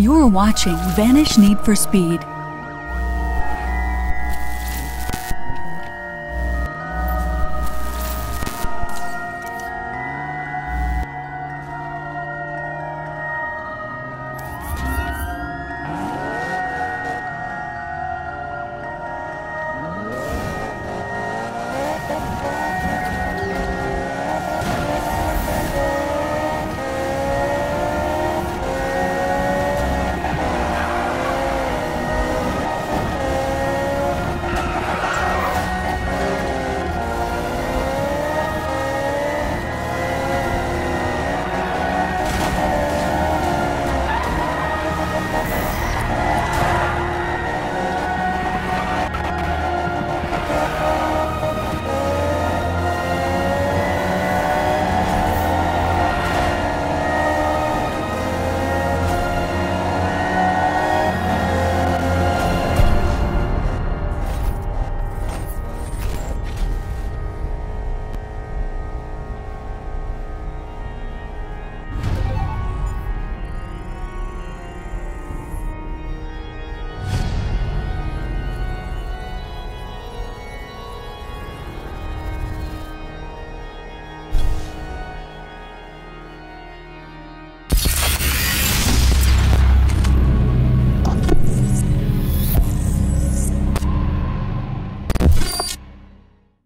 You're watching Vanish Need for Speed.